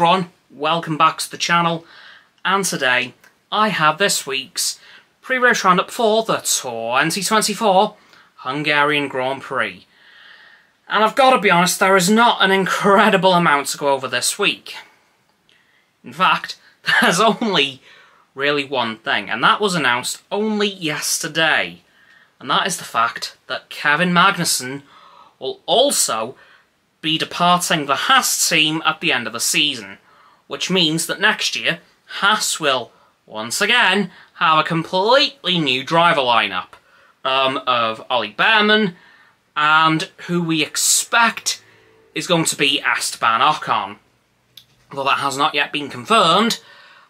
everyone, welcome back to the channel, and today I have this week's pre-race roundup for the 2024 Hungarian Grand Prix. And I've got to be honest, there is not an incredible amount to go over this week. In fact, there's only really one thing, and that was announced only yesterday. And that is the fact that Kevin Magnussen will also be departing the Haas team at the end of the season, which means that next year Haas will once again have a completely new driver lineup um, of Ollie Bearman and who we expect is going to be Esteban Ocon. Though that has not yet been confirmed,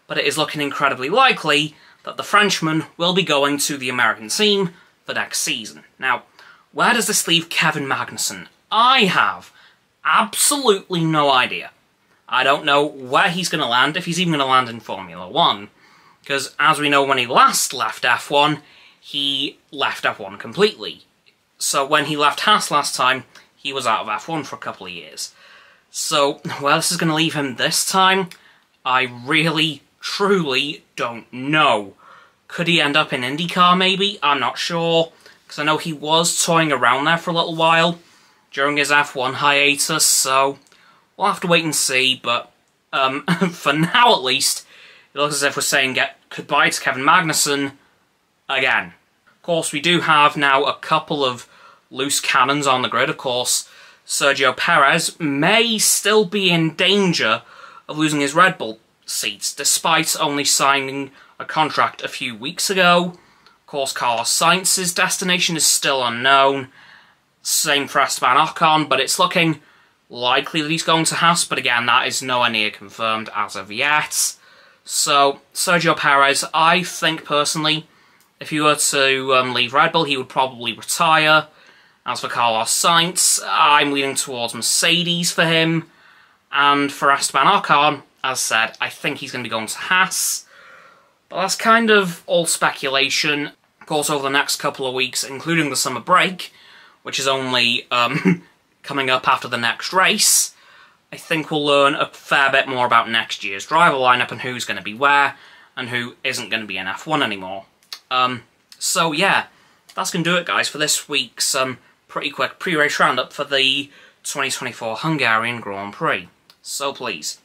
but it is looking incredibly likely that the Frenchman will be going to the American team for next season. Now, where does this leave Kevin Magnussen? I have absolutely no idea. I don't know where he's going to land, if he's even going to land in Formula 1. Because, as we know, when he last left F1, he left F1 completely. So when he left Haas last time, he was out of F1 for a couple of years. So, where this is going to leave him this time, I really, truly don't know. Could he end up in IndyCar, maybe? I'm not sure. Because I know he was toying around there for a little while during his F1 hiatus, so we'll have to wait and see, but um, for now at least, it looks as if we're saying goodbye to Kevin Magnussen again. Of course, we do have now a couple of loose cannons on the grid. Of course, Sergio Perez may still be in danger of losing his Red Bull seats, despite only signing a contract a few weeks ago. Of course, Carlos Sainz's destination is still unknown, same for Esteban Ocon, but it's looking likely that he's going to Haas, but again, that is nowhere near confirmed as of yet. So, Sergio Perez, I think personally, if he were to um, leave Red Bull, he would probably retire. As for Carlos Sainz, I'm leaning towards Mercedes for him. And for Esteban Ocon, as said, I think he's going to be going to Haas. But that's kind of all speculation. Of course, over the next couple of weeks, including the summer break, which is only um, coming up after the next race, I think we'll learn a fair bit more about next year's driver lineup and who's going to be where and who isn't going to be in F1 anymore. Um, so yeah, that's going to do it guys for this week's um, pretty quick pre-race roundup for the 2024 Hungarian Grand Prix. So please,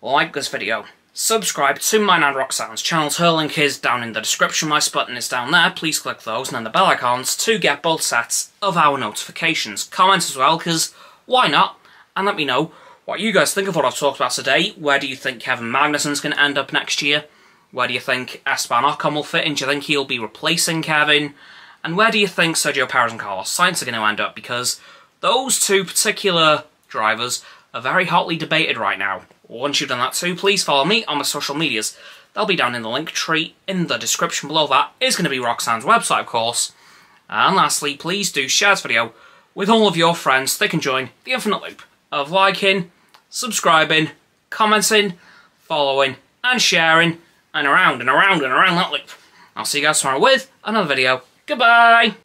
like this video, subscribe to my and Roxanne's channels. Her link is down in the description. My button is down there. Please click those and then the bell icons to get both sets of our notifications. Comment as well, because why not? And let me know what you guys think of what I've talked about today. Where do you think Kevin Magnussen's going to end up next year? Where do you think Esteban Ocon will fit in? Do you think he'll be replacing Kevin? And where do you think Sergio Perez and Carlos Sainz are going to end up? Because those two particular drivers are very hotly debated right now. Once you've done that too, please follow me on my social medias. They'll be down in the Linktree in the description below. That is going to be Roxanne's website, of course. And lastly, please do share this video with all of your friends. They can join the infinite loop of liking, subscribing, commenting, following, and sharing, and around and around and around that loop. I'll see you guys tomorrow with another video. Goodbye!